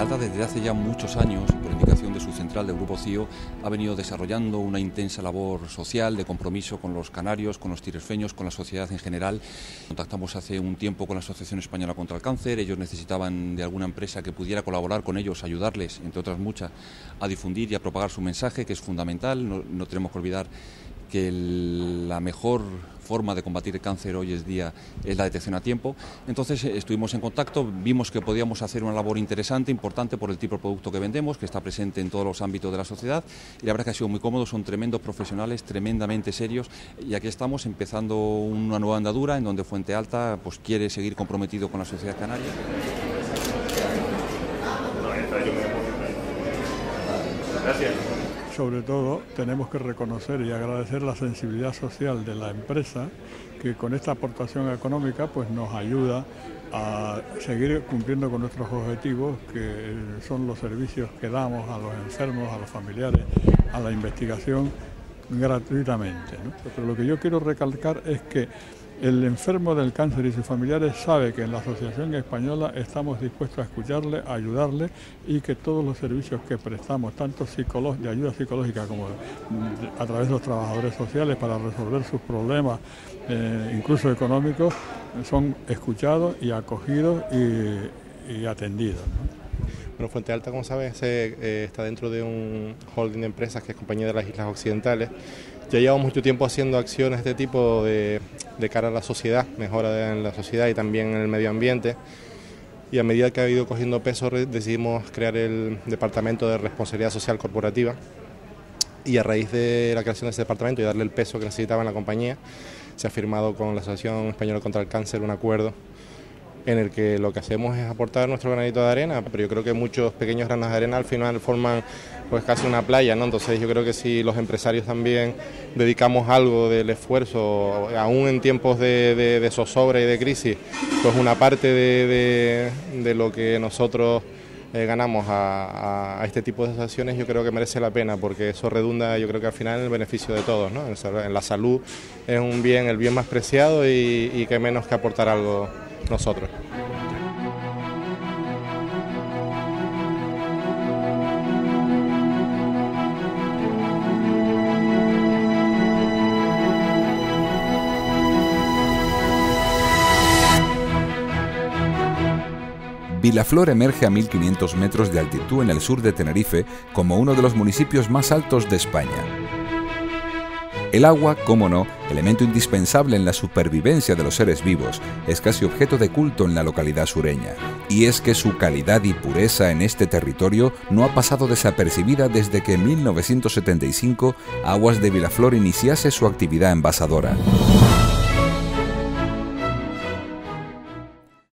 Alta desde hace ya muchos años, por indicación de su central del Grupo CIO, ha venido desarrollando una intensa labor social de compromiso con los canarios, con los tiresfeños, con la sociedad en general. Contactamos hace un tiempo con la Asociación Española contra el Cáncer, ellos necesitaban de alguna empresa que pudiera colaborar con ellos, ayudarles, entre otras muchas, a difundir y a propagar su mensaje, que es fundamental. No, no tenemos que olvidar que la mejor forma de combatir el cáncer hoy es día es la detección a tiempo. Entonces eh, estuvimos en contacto, vimos que podíamos hacer una labor interesante, importante por el tipo de producto que vendemos, que está presente en todos los ámbitos de la sociedad y la verdad que ha sido muy cómodo, son tremendos profesionales, tremendamente serios y aquí estamos empezando una nueva andadura en donde Fuente Alta pues quiere seguir comprometido con la sociedad canaria. Gracias sobre todo tenemos que reconocer y agradecer la sensibilidad social de la empresa que con esta aportación económica pues nos ayuda a seguir cumpliendo con nuestros objetivos que son los servicios que damos a los enfermos, a los familiares, a la investigación gratuitamente. Pero lo que yo quiero recalcar es que el enfermo del cáncer y sus familiares sabe que en la Asociación Española estamos dispuestos a escucharle, ayudarle y que todos los servicios que prestamos, tanto de ayuda psicológica como a través de los trabajadores sociales para resolver sus problemas, eh, incluso económicos, son escuchados y acogidos y, atendidos. Bueno, Fuente Alta, como sabes, eh, está dentro de un holding de empresas que es compañía de las Islas Occidentales. Ya llevamos mucho tiempo haciendo acciones de este tipo de, de cara a la sociedad, mejora en la sociedad y también en el medio ambiente. Y a medida que ha ido cogiendo peso decidimos crear el Departamento de Responsabilidad Social Corporativa y a raíz de la creación de ese departamento y darle el peso que necesitaba en la compañía, se ha firmado con la Asociación Española contra el Cáncer un acuerdo en el que lo que hacemos es aportar nuestro granito de arena, pero yo creo que muchos pequeños granos de arena al final forman pues casi una playa, ¿no? Entonces yo creo que si los empresarios también dedicamos algo del esfuerzo, aún en tiempos de, zozobra y de crisis, pues una parte de, lo que nosotros eh, ganamos a, este tipo de acciones yo creo que merece la pena porque eso redunda yo creo que al final en el beneficio de todos, ¿no? En la salud es un bien, el bien más preciado y, y que menos que aportar algo nosotros. Vilaflor emerge a 1500 metros de altitud en el sur de Tenerife como uno de los municipios más altos de España. El agua, como no, elemento indispensable en la supervivencia de los seres vivos, es casi objeto de culto en la localidad sureña. Y es que su calidad y pureza en este territorio no ha pasado desapercibida desde que en 1975 Aguas de Vilaflor iniciase su actividad envasadora.